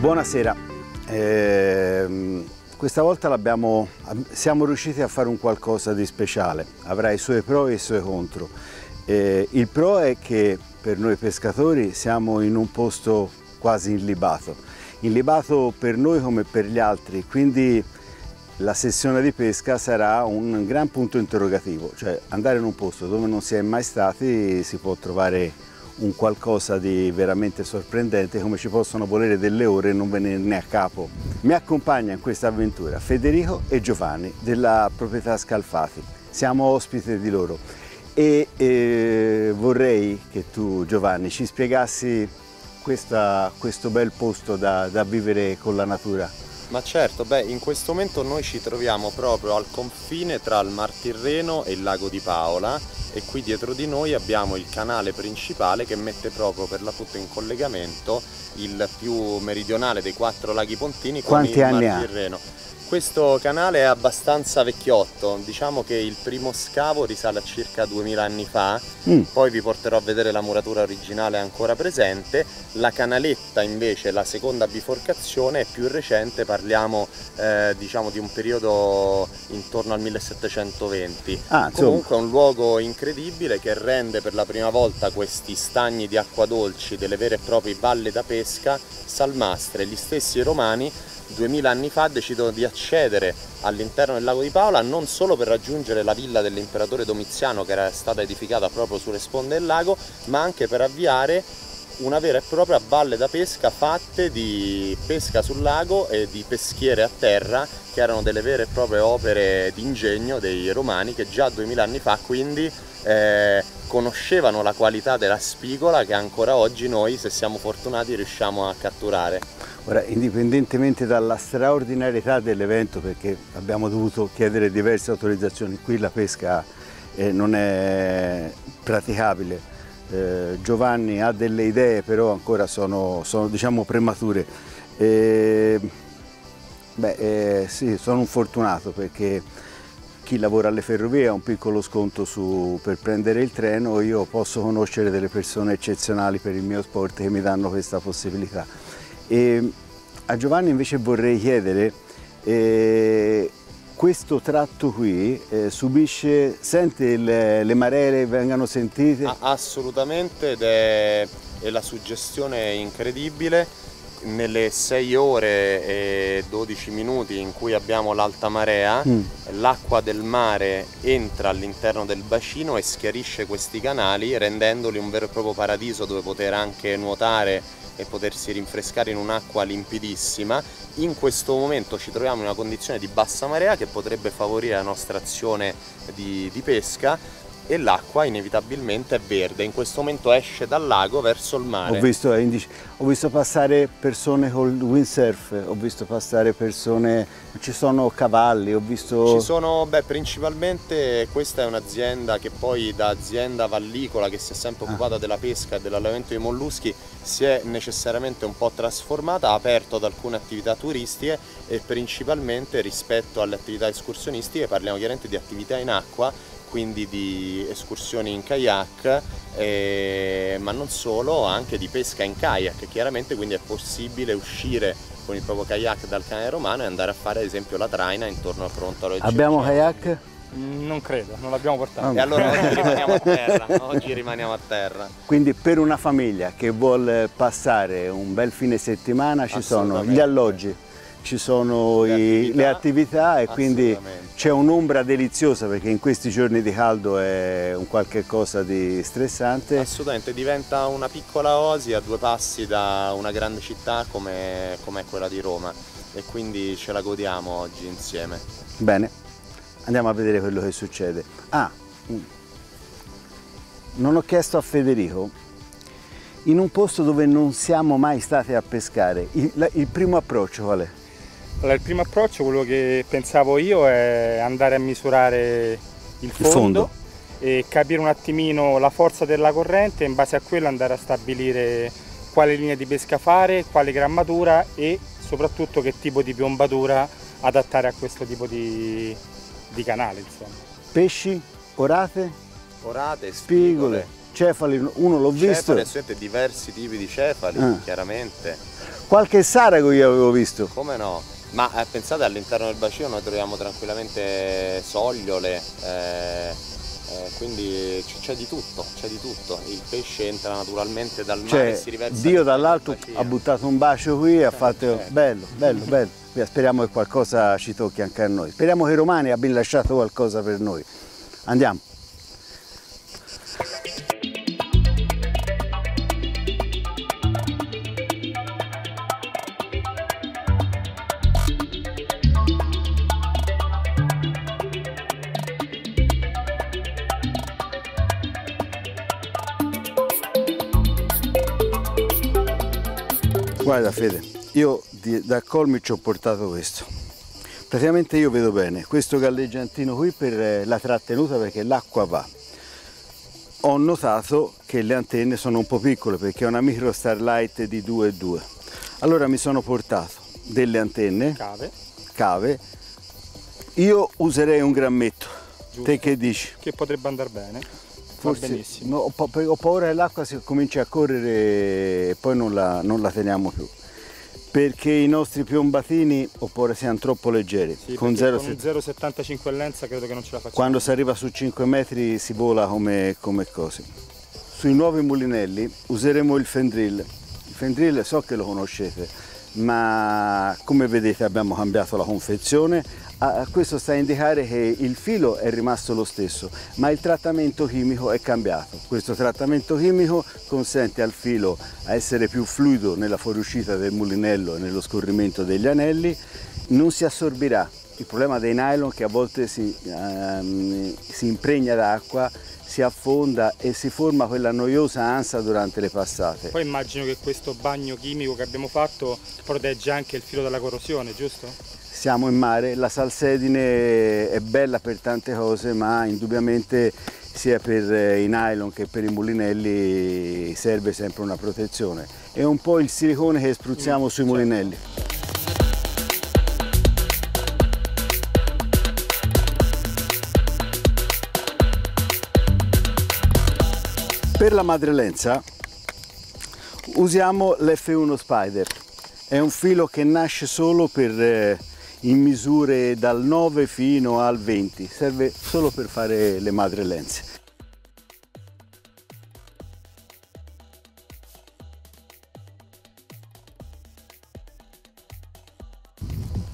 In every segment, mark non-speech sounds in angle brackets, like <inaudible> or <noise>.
Buonasera, eh, questa volta siamo riusciti a fare un qualcosa di speciale, avrà i suoi pro e i suoi contro. Eh, il pro è che per noi pescatori siamo in un posto quasi illibato, illibato per noi come per gli altri, quindi la sessione di pesca sarà un gran punto interrogativo, cioè andare in un posto dove non si è mai stati si può trovare un qualcosa di veramente sorprendente come ci possono volere delle ore e non venirne a capo. Mi accompagna in questa avventura Federico e Giovanni della proprietà Scalfati. Siamo ospiti di loro e, e vorrei che tu Giovanni ci spiegassi questa, questo bel posto da, da vivere con la natura. Ma certo, beh, in questo momento noi ci troviamo proprio al confine tra il Mar Tirreno e il lago di Paola e qui dietro di noi abbiamo il canale principale che mette proprio per l'appunto in collegamento il più meridionale dei quattro laghi pontini con Quanti il Mar Tirreno. Questo canale è abbastanza vecchiotto, diciamo che il primo scavo risale a circa 2000 anni fa, mm. poi vi porterò a vedere la muratura originale ancora presente, la canaletta invece, la seconda biforcazione è più recente, parliamo eh, diciamo di un periodo intorno al 1720. Ah, Comunque è un luogo incredibile che rende per la prima volta questi stagni di acqua dolci, delle vere e proprie valle da pesca, salmastre, gli stessi romani 2000 anni fa decidono di accedere all'interno del lago di Paola non solo per raggiungere la villa dell'imperatore Domiziano che era stata edificata proprio sulle sponde del lago ma anche per avviare una vera e propria valle da pesca fatte di pesca sul lago e di peschiere a terra che erano delle vere e proprie opere di ingegno dei romani che già 2000 anni fa quindi eh, conoscevano la qualità della spigola che ancora oggi noi se siamo fortunati riusciamo a catturare. Ora, indipendentemente dalla straordinarietà dell'evento, perché abbiamo dovuto chiedere diverse autorizzazioni, qui la pesca eh, non è praticabile. Eh, Giovanni ha delle idee, però ancora sono, sono diciamo, premature. Eh, beh, sì, sono un fortunato perché chi lavora alle ferrovie ha un piccolo sconto su, per prendere il treno, io posso conoscere delle persone eccezionali per il mio sport che mi danno questa possibilità. E a Giovanni invece vorrei chiedere, eh, questo tratto qui eh, subisce, sente le, le maree, vengano sentite? Assolutamente ed è, è la suggestione incredibile nelle 6 ore e 12 minuti in cui abbiamo l'alta marea, mm. l'acqua del mare entra all'interno del bacino e schiarisce questi canali rendendoli un vero e proprio paradiso dove poter anche nuotare e potersi rinfrescare in un'acqua limpidissima. In questo momento ci troviamo in una condizione di bassa marea che potrebbe favorire la nostra azione di, di pesca e l'acqua inevitabilmente è verde, in questo momento esce dal lago verso il mare. Ho visto, ho visto, passare persone col windsurf, ho visto passare persone, ci sono cavalli, ho visto... Ci sono, beh, principalmente questa è un'azienda che poi da azienda vallicola che si è sempre ah. occupata ah. della pesca e dell'allevamento dei molluschi si è necessariamente un po' trasformata, ha aperto ad alcune attività turistiche e principalmente rispetto alle attività escursionistiche parliamo chiaramente di attività in acqua quindi di escursioni in kayak, eh, ma non solo, anche di pesca in kayak, chiaramente quindi è possibile uscire con il proprio kayak dal canale romano e andare a fare ad esempio la traina intorno a Prontalo e Abbiamo kayak? Non credo, non l'abbiamo portato. E allora oggi rimaniamo a terra, <laughs> oggi rimaniamo a terra. Quindi per una famiglia che vuole passare un bel fine settimana ci sono gli alloggi, ci sono le, i, attività, le attività e quindi c'è un'ombra deliziosa perché in questi giorni di caldo è un qualche cosa di stressante. Assolutamente, diventa una piccola oasi a due passi da una grande città come, come quella di Roma e quindi ce la godiamo oggi insieme. Bene, andiamo a vedere quello che succede. Ah, mm. non ho chiesto a Federico in un posto dove non siamo mai stati a pescare, il, il primo approccio qual è? Allora, il primo approccio, quello che pensavo io, è andare a misurare il fondo, il fondo, e capire un attimino la forza della corrente e in base a quello andare a stabilire quale linea di pesca fare, quale grammatura e soprattutto che tipo di piombatura adattare a questo tipo di, di canale. Insomma. Pesci, orate? Orate, spigole. Cefali, uno l'ho visto. Cefali, diversi tipi di cefali, ah. chiaramente Qualche sarago io avevo visto. Come no? Ma eh, pensate all'interno del bacino noi troviamo tranquillamente sogliole, eh, eh, quindi c'è di tutto, c'è di tutto. Il pesce entra naturalmente dal mare cioè, e si riversa. Dio dall'alto ha buttato un bacio qui e ha fatto eh. bello, bello, bello. Speriamo che qualcosa ci tocchi anche a noi. Speriamo che i romani abbiano lasciato qualcosa per noi. Andiamo. Guarda Fede, io da Colmi ci ho portato questo. Praticamente io vedo bene questo galleggiantino qui per eh, la trattenuta perché l'acqua va. Ho notato che le antenne sono un po' piccole perché è una micro starlight di 2,2. Allora mi sono portato delle antenne, cave. cave. Io userei un grammetto. Giusto. Te che dici? Che potrebbe andare bene. Forse, no, ho, ho, paura che l'acqua si comincia a correre e poi non la, non la, teniamo più. Perché i nostri piombatini oppure siano troppo leggeri. Sì, con 0,75 lenza credo che non ce la facciamo. Quando si arriva su 5 metri si vola come, come cose. Sui nuovi mulinelli useremo il Fendrill. Il Fendrill so che lo conoscete, ma come vedete abbiamo cambiato la confezione, Ah, questo sta a indicare che il filo è rimasto lo stesso, ma il trattamento chimico è cambiato. Questo trattamento chimico consente al filo a essere più fluido nella fuoriuscita del mulinello e nello scorrimento degli anelli, non si assorbirà. Il problema dei nylon è che a volte si, um, si impregna d'acqua si affonda e si forma quella noiosa ansa durante le passate. Poi immagino che questo bagno chimico che abbiamo fatto protegge anche il filo dalla corrosione, giusto? siamo in mare, la salsedine è bella per tante cose ma indubbiamente sia per eh, i nylon che per i mulinelli serve sempre una protezione. È un po' il silicone che spruzziamo mm, sui certo. mulinelli. Per la madrelenza usiamo l'F1 Spider, è un filo che nasce solo per eh, in misure dal 9 fino al 20, serve solo per fare le madrelenze.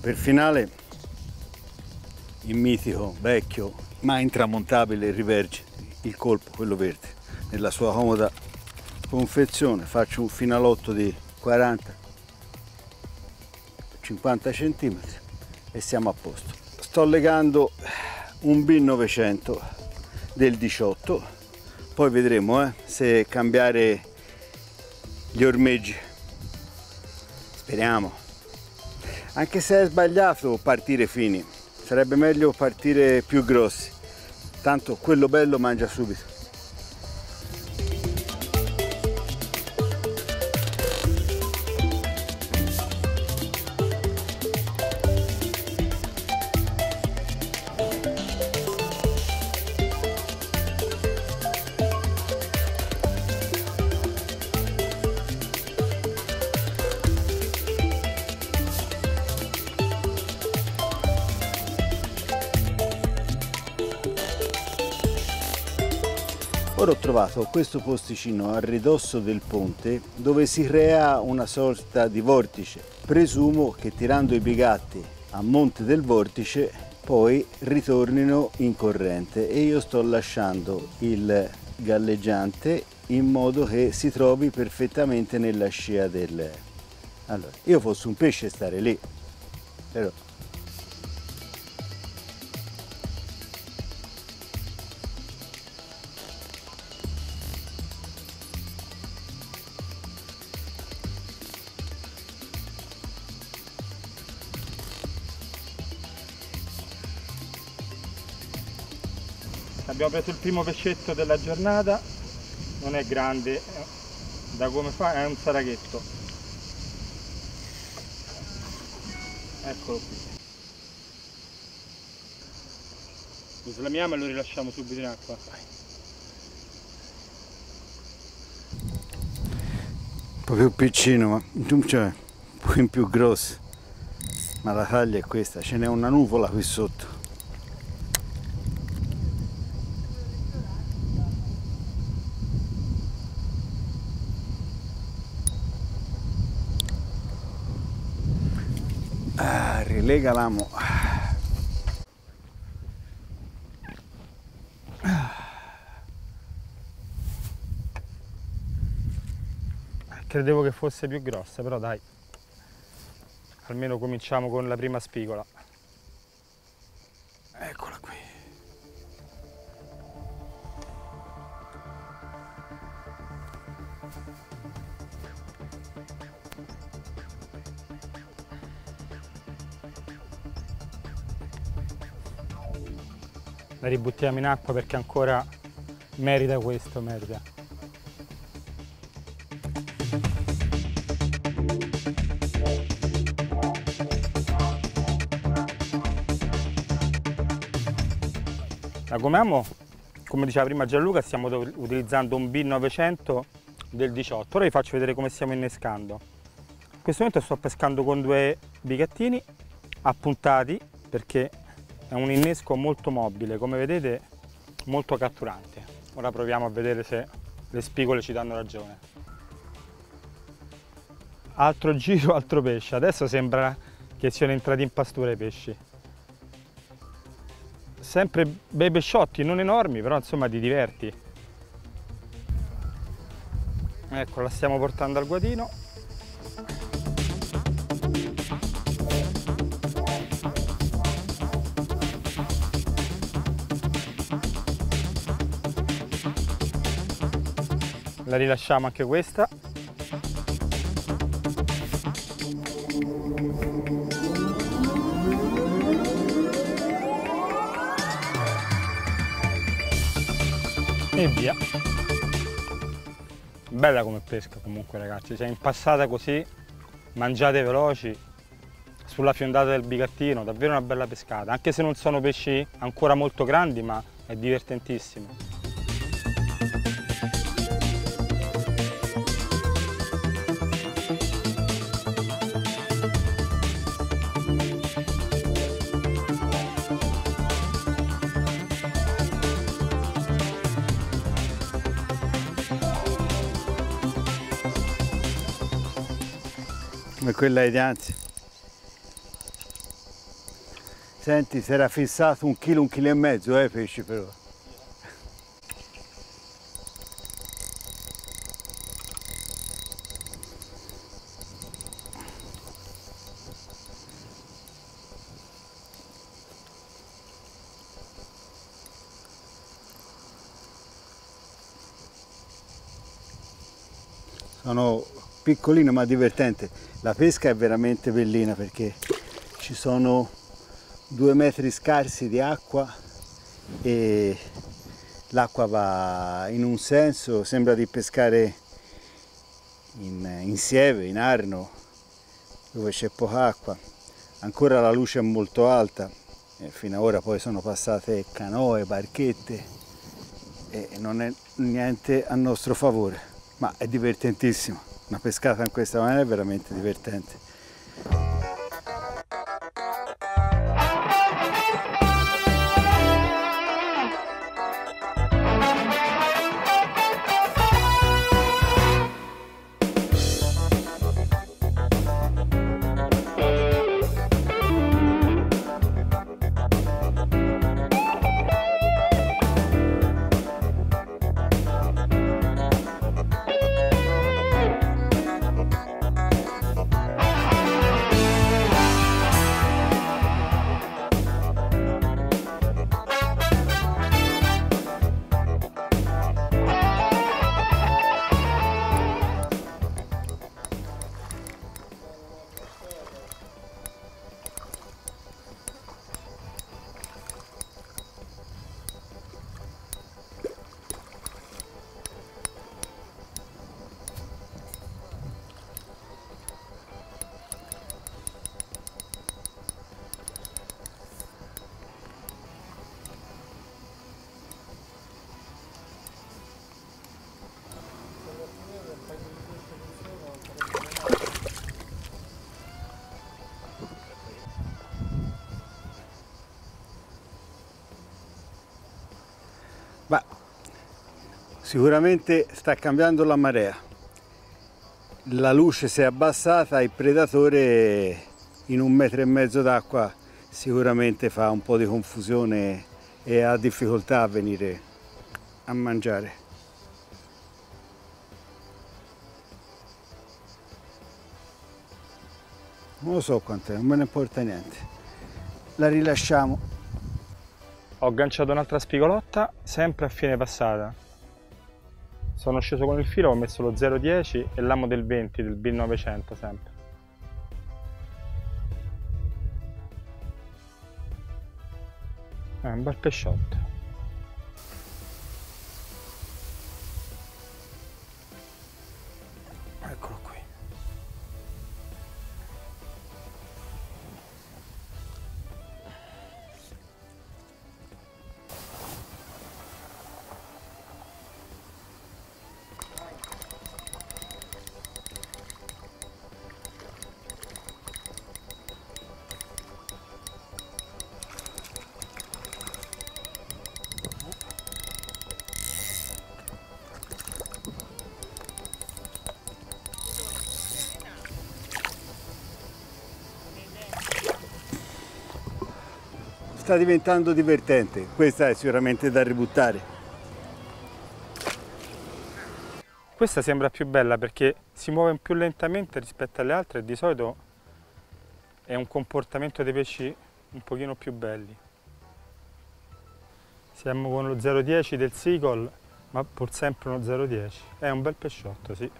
Per finale il mitico, vecchio, ma intramontabile riverge, il colpo, quello verde, nella sua comoda confezione. Faccio un finalotto di 40 50 cm e siamo a posto. Sto legando un B900 del 18, poi vedremo eh, se cambiare gli ormeggi. Speriamo. Anche se è sbagliato partire fini, sarebbe meglio partire più grossi. Tanto quello bello mangia subito. Ora ho trovato questo posticino a ridosso del ponte dove si crea una sorta di vortice. Presumo che tirando i bigatti a monte del vortice poi ritornino in corrente e io sto lasciando il galleggiante in modo che si trovi perfettamente nella scia del... Allora, io fossi un pesce stare lì, però abbiamo preso il primo pescetto della giornata. Non è grande da come fa è un saraghetto. Eccolo qui. Lo slamiamo e lo rilasciamo subito in acqua un po' più piccino ma cioè, po' in più grosse ma la taglia è questa ce n'è una nuvola qui sotto rilega l'amo credevo che fosse più grossa però dai. Almeno cominciamo con la prima spigola la ributtiamo in acqua perché ancora merita questo merita La gomiamo, come diceva prima Gianluca, stiamo utilizzando un B900 del 18. Ora vi faccio vedere come stiamo innescando. In questo momento sto pescando con due bigattini appuntati perché è un innesco molto mobile, come vedete molto catturante. Ora proviamo a vedere se le spigole ci danno ragione. Altro giro, <laughs> altro pesce. Adesso sembra che siano entrati in pastura i pesci sempre bei pesciotti, non enormi, però insomma ti diverti. Ecco, la stiamo portando al guadino. La rilasciamo anche questa. e via. Bella come pesca comunque ragazzi. Se è impassata così mangiate veloci sulla fiondata del bigattino davvero una bella pescata. Anche se non sono pesci ancora molto grandi ma è divertentissimo quella di anzi. Senti si era fissato un chilo un chilo e mezzo eh pesci però. Sono piccolino ma divertente. La pesca è veramente bellina perché ci sono due metri scarsi di acqua e l'acqua va in un senso sembra di pescare in, in sieve, in arno dove c'è poca acqua. Ancora la luce è molto alta e fino ad ora poi sono passate canoe, barchette e non è niente a nostro favore ma è divertentissimo una pescata in questa maniera è veramente divertente sicuramente sta cambiando la marea. La luce si è abbassata, il predatore in un metro e mezzo d'acqua sicuramente fa un po' di confusione e ha difficoltà a venire a mangiare. Non lo so quant'è, non me ne importa niente. La rilasciamo. Ho agganciato un'altra spigolotta, sempre a fine passata. Sono sceso con il filo, ho messo lo 010 e l'amo del 20 del BIL 900 sempre. È un bel pesciotto. Sta diventando divertente, questa è sicuramente da ributtare. Questa sembra più bella perché si muove più lentamente rispetto alle altre e di solito è un comportamento dei pesci un pochino più belli. Siamo con lo 0,10 del Seagull, ma pur sempre uno 0,10. È un bel pesciotto, sì.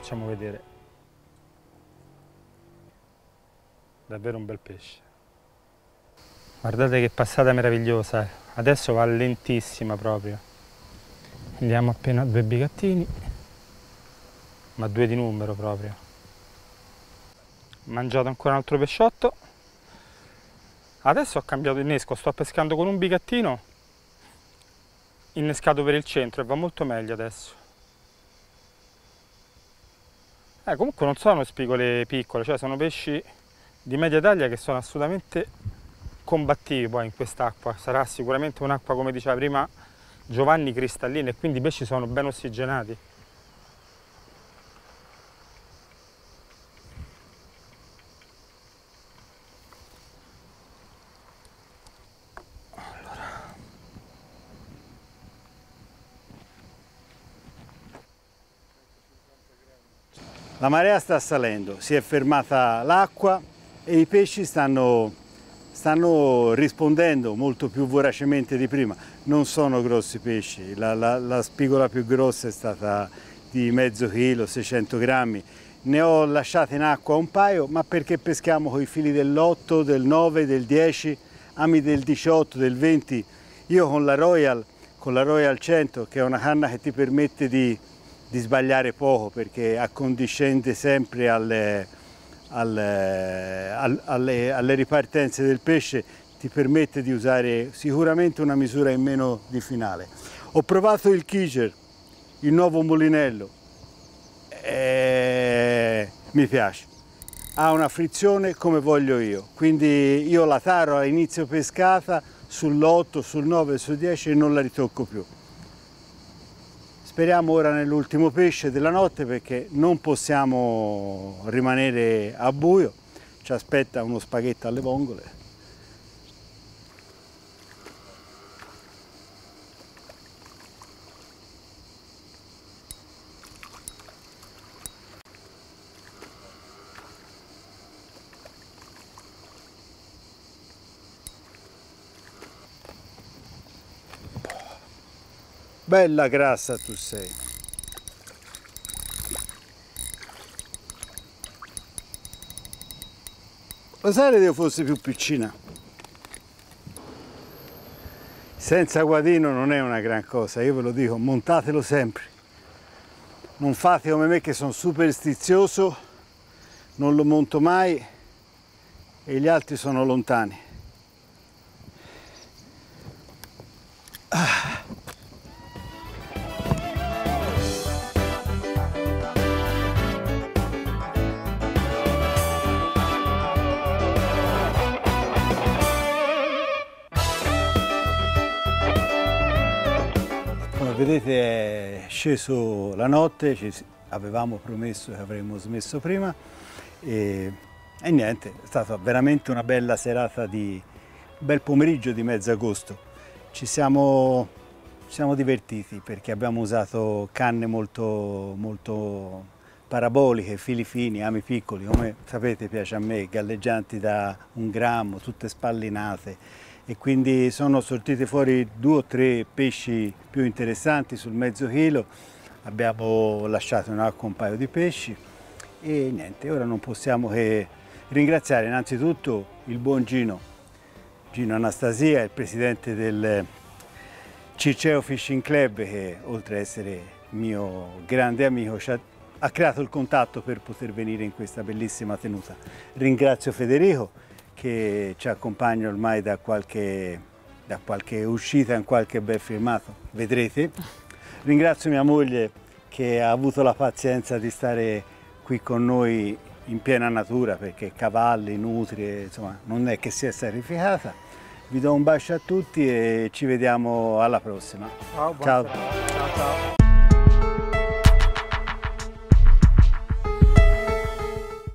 Facciamo vedere. Davvero un bel pesce. Guardate che passata meravigliosa. Adesso va lentissima proprio. Andiamo appena a due bigattini ma due di numero proprio. Mangiato ancora un altro pesciotto. Adesso ho cambiato innesco sto pescando con un bigattino innescato per il centro e va molto meglio adesso Eh, comunque non sono spigole piccole, cioè sono pesci di media taglia che sono assolutamente combattivi poi in quest'acqua. Sarà sicuramente un'acqua, come diceva prima Giovanni, cristallina e quindi i pesci sono ben ossigenati. La marea sta salendo, si è fermata l'acqua e i pesci stanno, stanno, rispondendo molto più voracemente di prima. Non sono grossi pesci, la, la, la spigola più grossa è stata di mezzo chilo, 600 grammi. Ne ho lasciate in acqua un paio, ma perché peschiamo con i fili dell'8, del 9, del 10, ami del 18, del 20. Io con la Royal, con la Royal 100, che è una canna che ti permette di di sbagliare poco perché accondiscende sempre alle, alle, alle, alle ripartenze del pesce ti permette di usare sicuramente una misura in meno di finale. Ho provato il Kiger, il nuovo mulinello, e mi piace, ha una frizione come voglio io, quindi io la taro a inizio pescata sull'8, sul 9, sul 10 e non la ritocco più. Speriamo ora nell'ultimo pesce della notte perché non possiamo rimanere a buio, ci aspetta uno spaghetto alle vongole Bella grassa tu sei. Sai che fosse più piccina? Senza guadino non è una gran cosa, io ve lo dico, montatelo sempre. Non fate come me che sono superstizioso, non lo monto mai e gli altri sono lontani. Vedete è sceso la notte, ci avevamo promesso che avremmo smesso prima e, e niente, è stata veramente una bella serata di bel pomeriggio di mezzo agosto. Ci siamo, ci siamo divertiti perché abbiamo usato canne molto, molto paraboliche, fili fini, ami piccoli, come sapete piace a me, galleggianti da un grammo, tutte spallinate e quindi sono sortiti fuori due o tre pesci più interessanti sul mezzo chilo, abbiamo lasciato in acqua un paio di pesci. E niente, ora non possiamo che ringraziare innanzitutto il buon Gino, Gino Anastasia, il presidente del Ciceo Fishing Club che oltre ad essere mio grande amico ci ha creato il contatto per poter venire in questa bellissima tenuta. Ringrazio Federico che ci accompagna ormai da qualche, da qualche uscita in qualche bel filmato, vedrete. Ringrazio mia moglie che ha avuto la pazienza di stare qui con noi in piena natura perché cavalli, nutrie, insomma non è che si è sacrificata. Vi do un bacio a tutti e ci vediamo alla prossima. ciao. ciao. ciao, ciao.